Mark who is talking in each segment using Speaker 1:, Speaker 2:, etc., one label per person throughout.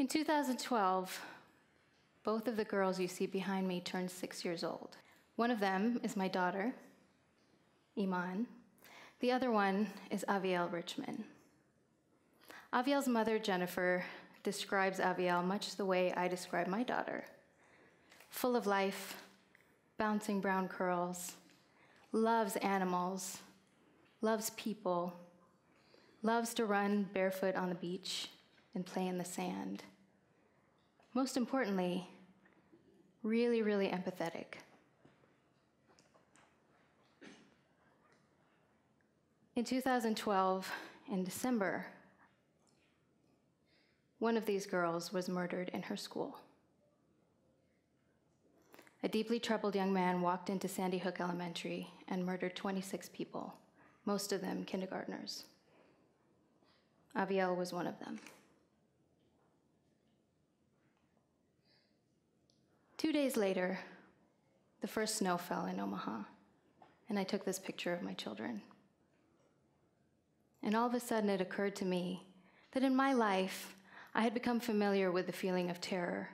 Speaker 1: In 2012, both of the girls you see behind me turned six years old. One of them is my daughter, Iman. The other one is Avielle Richman. Avielle's mother, Jennifer, describes Avielle much the way I describe my daughter full of life, bouncing brown curls, loves animals, loves people, loves to run barefoot on the beach and play in the sand. Most importantly, really, really empathetic. In 2012, in December, one of these girls was murdered in her school. A deeply troubled young man walked into Sandy Hook Elementary and murdered 26 people, most of them kindergartners. Aviel was one of them. Two days later, the first snow fell in Omaha, and I took this picture of my children. And all of a sudden, it occurred to me that in my life, I had become familiar with the feeling of terror.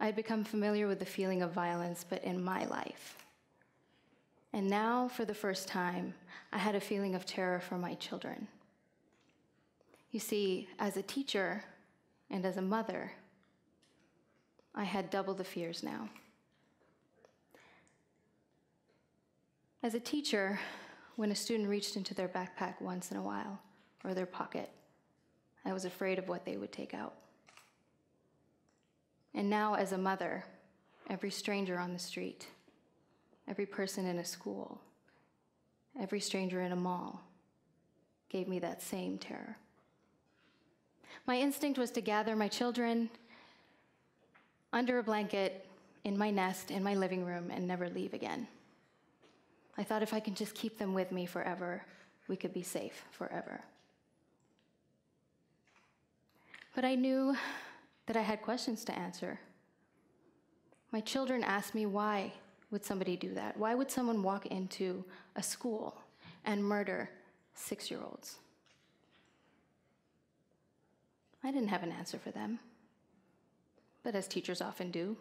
Speaker 1: I had become familiar with the feeling of violence, but in my life. And now, for the first time, I had a feeling of terror for my children. You see, as a teacher and as a mother, I had double the fears now. As a teacher, when a student reached into their backpack once in a while or their pocket, I was afraid of what they would take out. And now, as a mother, every stranger on the street, every person in a school, every stranger in a mall gave me that same terror. My instinct was to gather my children under a blanket in my nest in my living room and never leave again. I thought if I can just keep them with me forever, we could be safe forever. But I knew that I had questions to answer. My children asked me why would somebody do that? Why would someone walk into a school and murder six year olds? I didn't have an answer for them. But as teachers often do,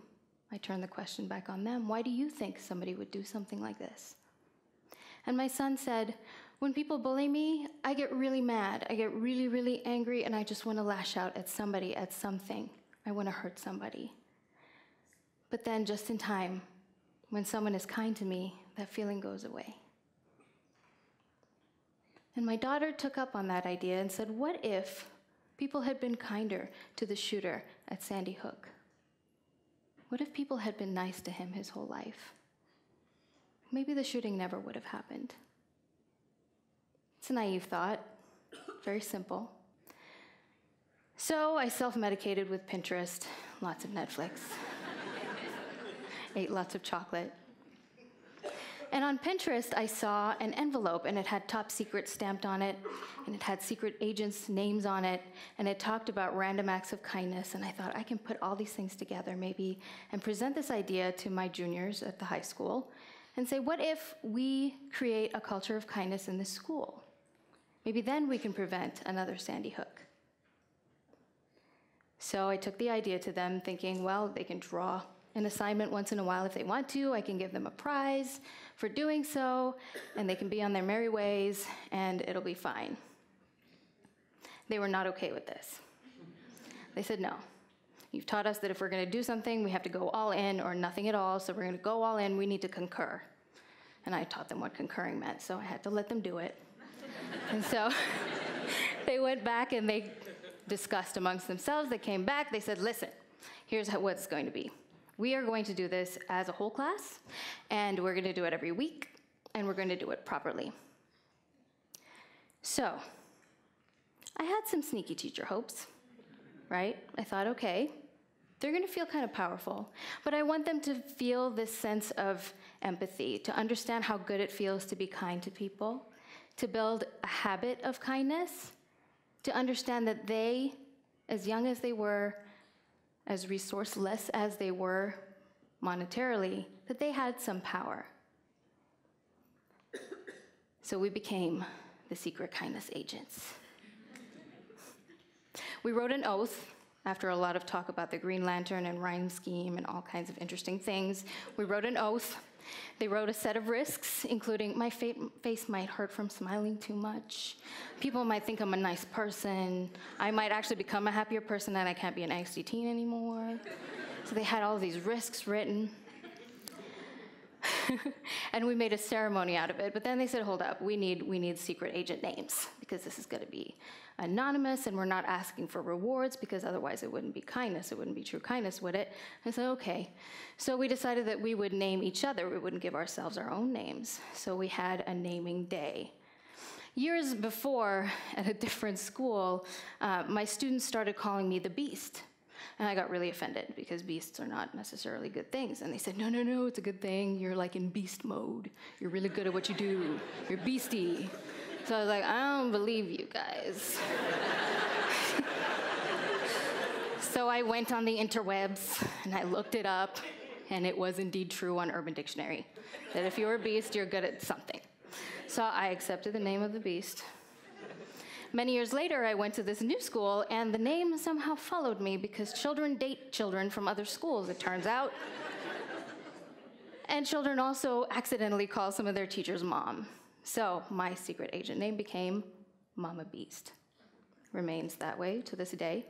Speaker 1: I turn the question back on them. Why do you think somebody would do something like this? And my son said, When people bully me, I get really mad. I get really, really angry, and I just want to lash out at somebody, at something. I want to hurt somebody. But then, just in time, when someone is kind to me, that feeling goes away. And my daughter took up on that idea and said, What if people had been kinder to the shooter at Sandy Hook? What if people had been nice to him his whole life? Maybe the shooting never would have happened. It's a naive thought, very simple. So I self medicated with Pinterest, lots of Netflix, ate lots of chocolate, and on Pinterest, I saw an envelope and it had top secret stamped on it, and it had secret agents' names on it, and it talked about random acts of kindness. And I thought, I can put all these things together maybe and present this idea to my juniors at the high school and say, what if we create a culture of kindness in this school? Maybe then we can prevent another Sandy Hook. So I took the idea to them, thinking, well, they can draw an assignment once in a while if they want to. I can give them a prize for doing so, and they can be on their merry ways, and it'll be fine. They were not okay with this. They said, no. You've taught us that if we're going to do something, we have to go all in or nothing at all, so we're going to go all in, we need to concur. And I taught them what concurring meant, so I had to let them do it. and so they went back and they discussed amongst themselves. They came back, they said, listen, here's how, what going to be. We are going to do this as a whole class, and we're going to do it every week, and we're going to do it properly. So, I had some sneaky teacher hopes, right? I thought, okay, they're going to feel kind of powerful, but I want them to feel this sense of empathy, to understand how good it feels to be kind to people, to build a habit of kindness, to understand that they, as young as they were, as resourceless as they were monetarily, that they had some power. So we became the secret kindness agents. We wrote an oath after a lot of talk about the Green Lantern and rhyme scheme and all kinds of interesting things. We wrote an oath. They wrote a set of risks, including my fa- face might hurt from smiling too much. People might think I'm a nice person. I might actually become a happier person and I can't be an angsty teen anymore. so they had all these risks written. and we made a ceremony out of it. But then they said, hold up, we need, we need secret agent names because this is going to be anonymous and we're not asking for rewards because otherwise it wouldn't be kindness. It wouldn't be true kindness, would it? I said, okay. So we decided that we would name each other. We wouldn't give ourselves our own names. So we had a naming day. Years before, at a different school, uh, my students started calling me the Beast and I got really offended because beasts are not necessarily good things. And they said, no, no, no, it's a good thing. You're like in beast mode. You're really good at what you do. You're beastie. So I was like, I don't believe you guys. so I went on the interwebs and I looked it up, and it was indeed true on Urban Dictionary that if you're a beast, you're good at something. So I accepted the name of the beast. Many years later, I went to this new school, and the name somehow followed me because children date children from other schools, it turns out. and children also accidentally call some of their teachers mom. So my secret agent name became Mama Beast. Remains that way to this day.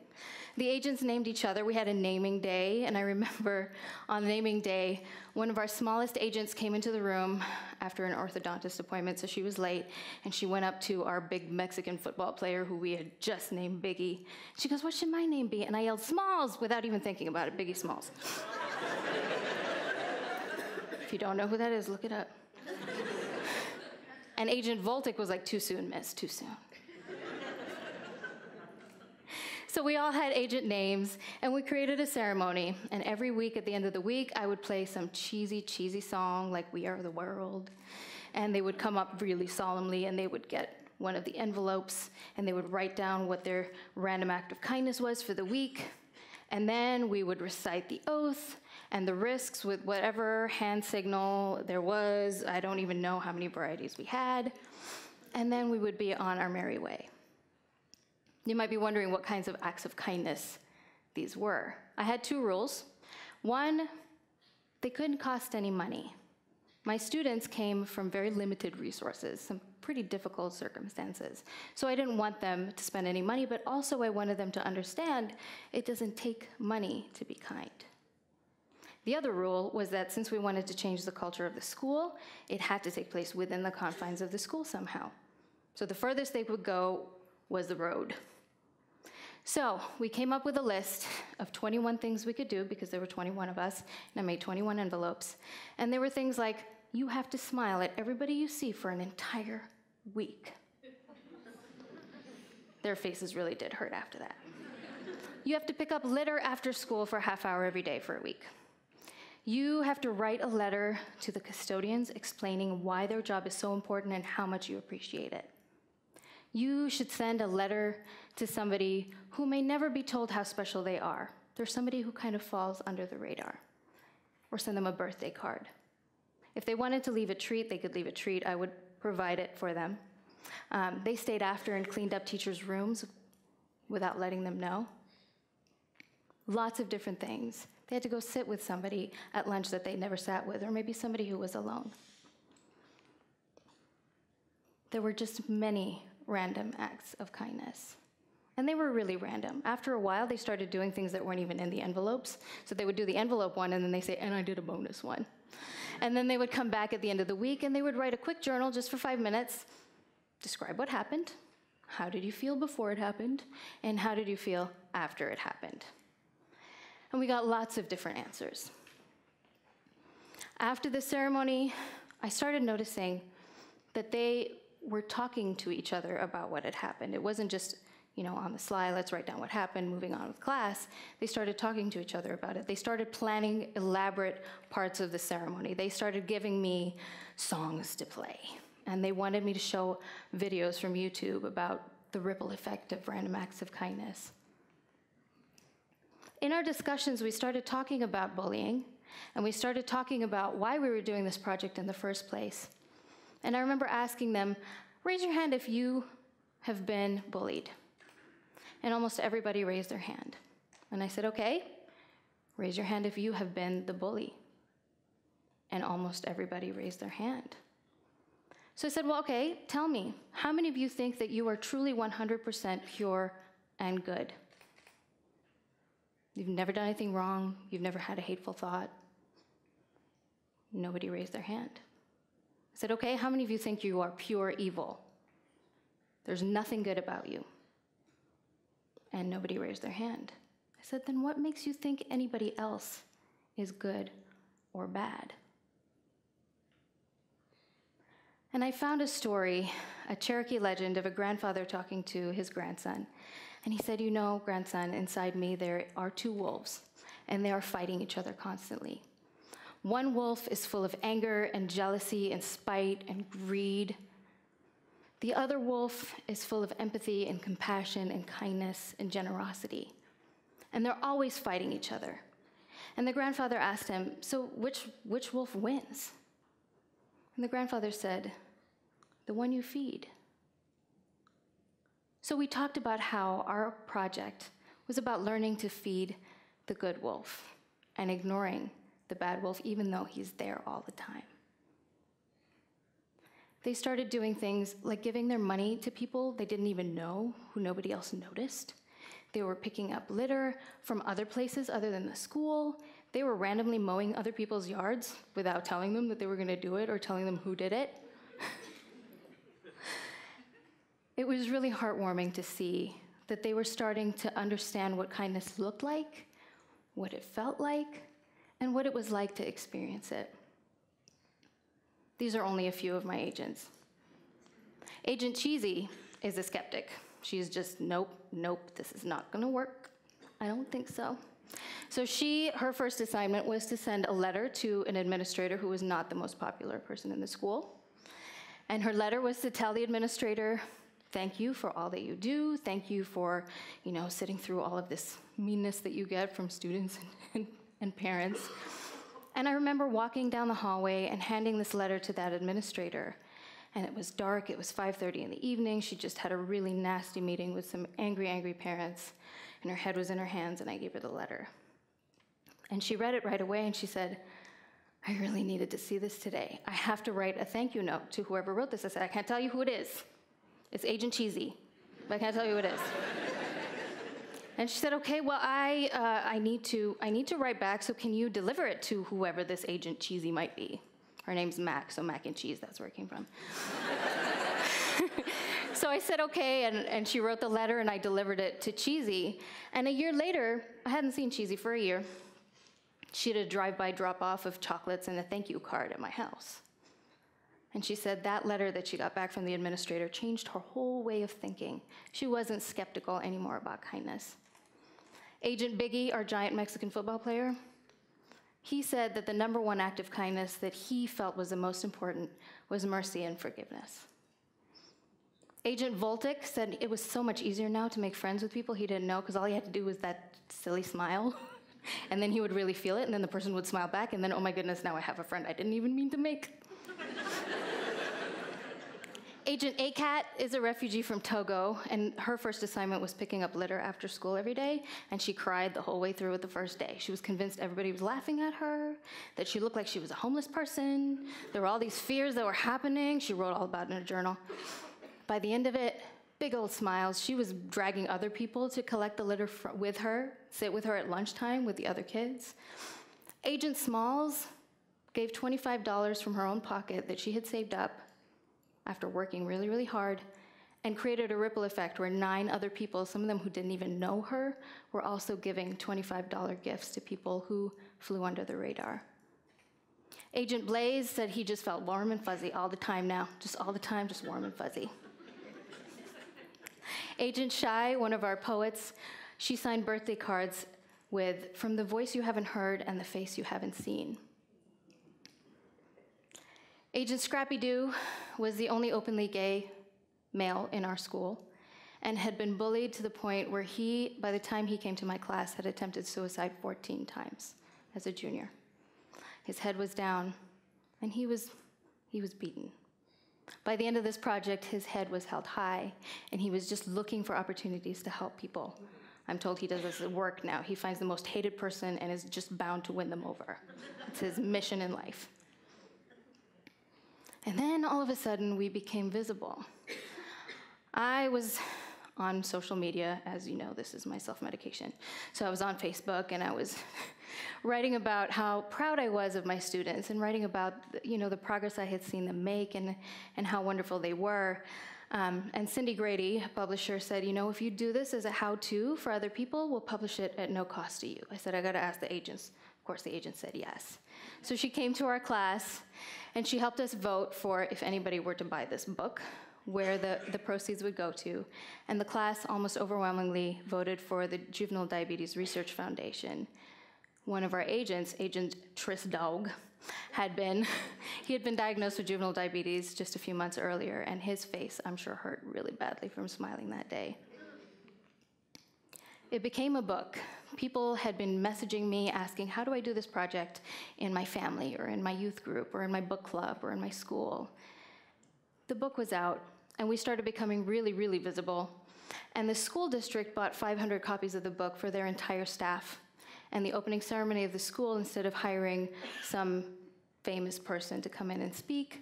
Speaker 1: The agents named each other. We had a naming day, and I remember on naming day, one of our smallest agents came into the room after an orthodontist appointment, so she was late, and she went up to our big Mexican football player who we had just named Biggie. She goes, What should my name be? And I yelled, Smalls, without even thinking about it, Biggie Smalls. if you don't know who that is, look it up. And Agent Voltic was like, Too soon, miss, too soon. So we all had agent names, and we created a ceremony. And every week at the end of the week, I would play some cheesy, cheesy song like We Are the World. And they would come up really solemnly, and they would get one of the envelopes, and they would write down what their random act of kindness was for the week. And then we would recite the oath and the risks with whatever hand signal there was. I don't even know how many varieties we had. And then we would be on our merry way. You might be wondering what kinds of acts of kindness these were. I had two rules. One, they couldn't cost any money. My students came from very limited resources, some pretty difficult circumstances. So I didn't want them to spend any money, but also I wanted them to understand it doesn't take money to be kind. The other rule was that since we wanted to change the culture of the school, it had to take place within the confines of the school somehow. So the furthest they would go was the road. So we came up with a list of 21 things we could do because there were 21 of us, and I made 21 envelopes. And there were things like you have to smile at everybody you see for an entire week. Their faces really did hurt after that. You have to pick up litter after school for a half hour every day for a week. You have to write a letter to the custodians explaining why their job is so important and how much you appreciate it. You should send a letter to somebody who may never be told how special they are. They're somebody who kind of falls under the radar. Or send them a birthday card. If they wanted to leave a treat, they could leave a treat. I would provide it for them. Um, they stayed after and cleaned up teachers' rooms without letting them know. Lots of different things. They had to go sit with somebody at lunch that they never sat with, or maybe somebody who was alone. There were just many random acts of kindness. And they were really random. After a while, they started doing things that weren't even in the envelopes. So they would do the envelope one, and then they say, and I did a bonus one. And then they would come back at the end of the week, and they would write a quick journal just for five minutes, describe what happened, how did you feel before it happened, and how did you feel after it happened. And we got lots of different answers. After the ceremony, I started noticing that they were talking to each other about what had happened. It wasn't just, you know, on the sly, let's write down what happened, moving on with class. They started talking to each other about it. They started planning elaborate parts of the ceremony. They started giving me songs to play. And they wanted me to show videos from YouTube about the ripple effect of random acts of kindness. In our discussions, we started talking about bullying, and we started talking about why we were doing this project in the first place. And I remember asking them, raise your hand if you have been bullied. And almost everybody raised their hand. And I said, okay, raise your hand if you have been the bully. And almost everybody raised their hand. So I said, well, okay, tell me, how many of you think that you are truly 100% pure and good? You've never done anything wrong, you've never had a hateful thought. Nobody raised their hand. I said, okay, how many of you think you are pure evil? There's nothing good about you. And nobody raised their hand. I said, then what makes you think anybody else is good or bad? And I found a story, a Cherokee legend of a grandfather talking to his grandson. And he said, You know, grandson, inside me there are two wolves, and they are fighting each other constantly. One wolf is full of anger and jealousy and spite and greed. The other wolf is full of empathy and compassion and kindness and generosity. And they're always fighting each other. And the grandfather asked him, So which, which wolf wins? And the grandfather said, The one you feed. So we talked about how our project was about learning to feed the good wolf and ignoring the bad wolf, even though he's there all the time. They started doing things like giving their money to people they didn't even know, who nobody else noticed. They were picking up litter from other places other than the school. They were randomly mowing other people's yards without telling them that they were going to do it or telling them who did it. It was really heartwarming to see that they were starting to understand what kindness looked like, what it felt like, and what it was like to experience it. These are only a few of my agents. Agent Cheesy is a skeptic. She's just, nope, nope, this is not gonna work. I don't think so. So she, her first assignment was to send a letter to an administrator who was not the most popular person in the school. And her letter was to tell the administrator, thank you for all that you do. Thank you for, you know, sitting through all of this meanness that you get from students and, and parents. And I remember walking down the hallway and handing this letter to that administrator. And it was dark, it was 5:30 in the evening. She just had a really nasty meeting with some angry, angry parents and her head was in her hands, and I gave her the letter. And she read it right away, and she said, I really needed to see this today. I have to write a thank you note to whoever wrote this. I said, I can't tell you who it is. It's Agent Cheesy, but I can't tell you who it is. and she said, okay, well, I, uh, I, need to, I need to write back, so can you deliver it to whoever this Agent Cheesy might be? Her name's Mac, so mac and cheese, that's where it came from. so I said, okay, and, and she wrote the letter and I delivered it to Cheesy. And a year later, I hadn't seen Cheesy for a year. She had a drive by drop off of chocolates and a thank you card at my house. And she said that letter that she got back from the administrator changed her whole way of thinking. She wasn't skeptical anymore about kindness. Agent Biggie, our giant Mexican football player, he said that the number one act of kindness that he felt was the most important was mercy and forgiveness. Agent Voltic said it was so much easier now to make friends with people he didn't know because all he had to do was that silly smile. and then he would really feel it, and then the person would smile back, and then, oh my goodness, now I have a friend I didn't even mean to make. Agent ACAT is a refugee from Togo, and her first assignment was picking up litter after school every day, and she cried the whole way through it the first day. She was convinced everybody was laughing at her, that she looked like she was a homeless person. There were all these fears that were happening. She wrote all about it in her journal. By the end of it, big old smiles. She was dragging other people to collect the litter with her, sit with her at lunchtime with the other kids. Agent Smalls gave $25 from her own pocket that she had saved up after working really, really hard and created a ripple effect where nine other people, some of them who didn't even know her, were also giving $25 gifts to people who flew under the radar. Agent Blaze said he just felt warm and fuzzy all the time now, just all the time, just warm and fuzzy. Agent Shy, one of our poets, she signed birthday cards with From the Voice You Haven't Heard and the Face You Haven't Seen. Agent Scrappy Doo was the only openly gay male in our school and had been bullied to the point where he, by the time he came to my class, had attempted suicide 14 times as a junior. His head was down and he was, he was beaten. By the end of this project, his head was held high, and he was just looking for opportunities to help people. I'm told he does this work now. He finds the most hated person and is just bound to win them over. It's his mission in life. And then all of a sudden, we became visible. I was on social media, as you know, this is my self medication. So I was on Facebook and I was writing about how proud I was of my students and writing about you know the progress I had seen them make and and how wonderful they were. Um, and Cindy Grady, a publisher, said, you know, if you do this as a how-to for other people, we'll publish it at no cost to you. I said, I got to ask the agents. Of course, the agent said yes. So she came to our class, and she helped us vote for if anybody were to buy this book, where the, the proceeds would go to. And the class almost overwhelmingly voted for the Juvenile Diabetes Research Foundation. One of our agents, Agent Tris Daug, had been he had been diagnosed with juvenile diabetes just a few months earlier, and his face, I'm sure, hurt really badly from smiling that day. It became a book. People had been messaging me asking, How do I do this project in my family, or in my youth group, or in my book club, or in my school? The book was out, and we started becoming really, really visible. And the school district bought 500 copies of the book for their entire staff. And the opening ceremony of the school, instead of hiring some famous person to come in and speak,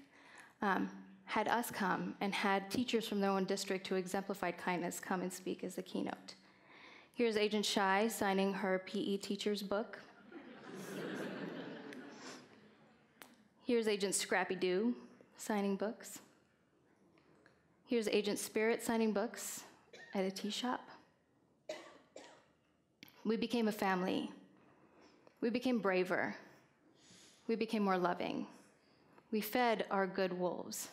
Speaker 1: um, had us come and had teachers from their own district who exemplified kindness come and speak as the keynote. Here's Agent Shy signing her PE teacher's book. Here's Agent Scrappy Doo signing books. Here's Agent Spirit signing books at a tea shop. We became a family. We became braver. We became more loving. We fed our good wolves.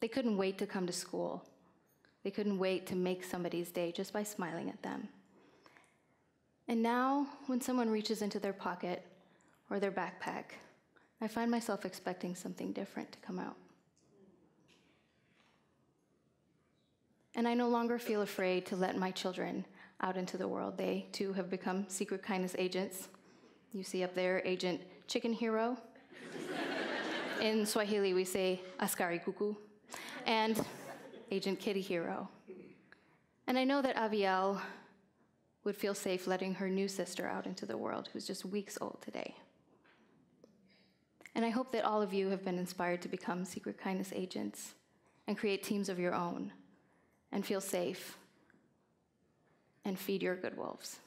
Speaker 1: They couldn't wait to come to school. They couldn't wait to make somebody's day just by smiling at them. And now, when someone reaches into their pocket or their backpack, I find myself expecting something different to come out. And I no longer feel afraid to let my children out into the world. They too have become secret kindness agents. You see up there, Agent Chicken Hero. In Swahili, we say Askari Kuku. And Agent Kitty Hero. And I know that Avielle would feel safe letting her new sister out into the world, who's just weeks old today. And I hope that all of you have been inspired to become secret kindness agents and create teams of your own and feel safe and feed your good wolves.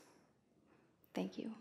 Speaker 1: Thank you.